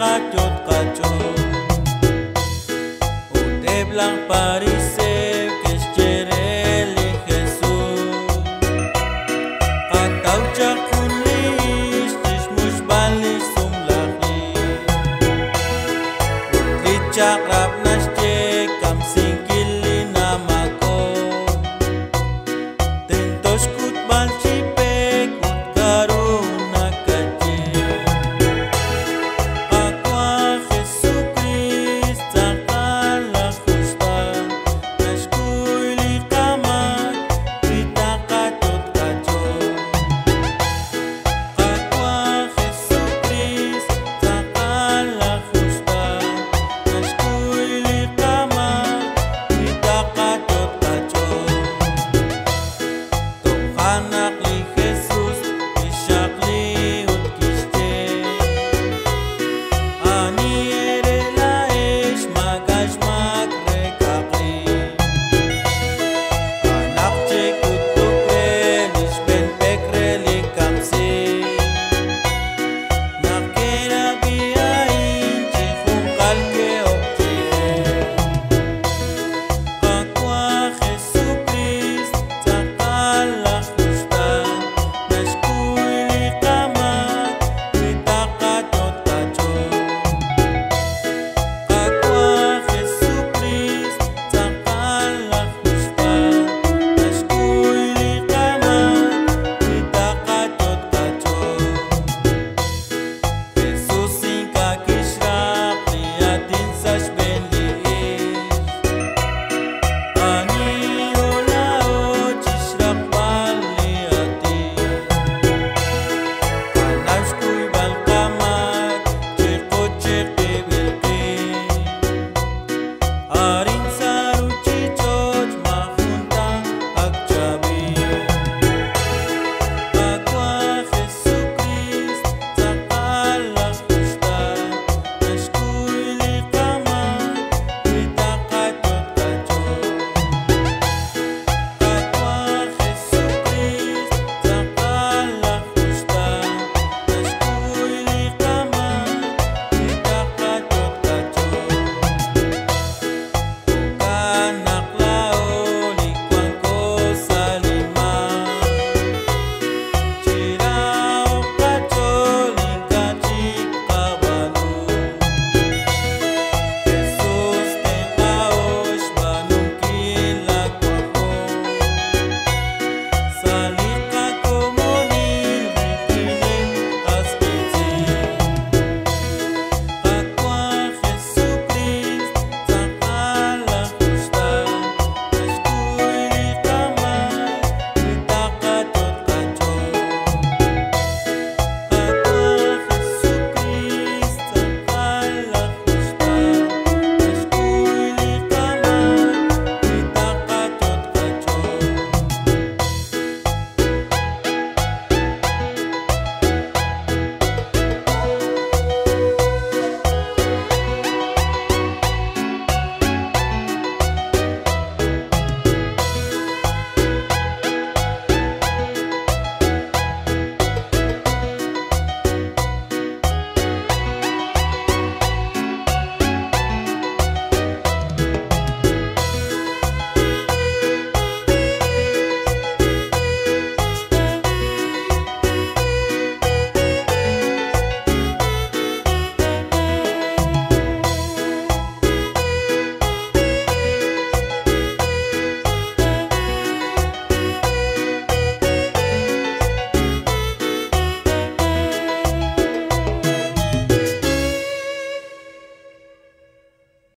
kacut kacut Ude blanc parise kestereli Jesus Katau chakulis tishmush balis umlahi Ude chakrab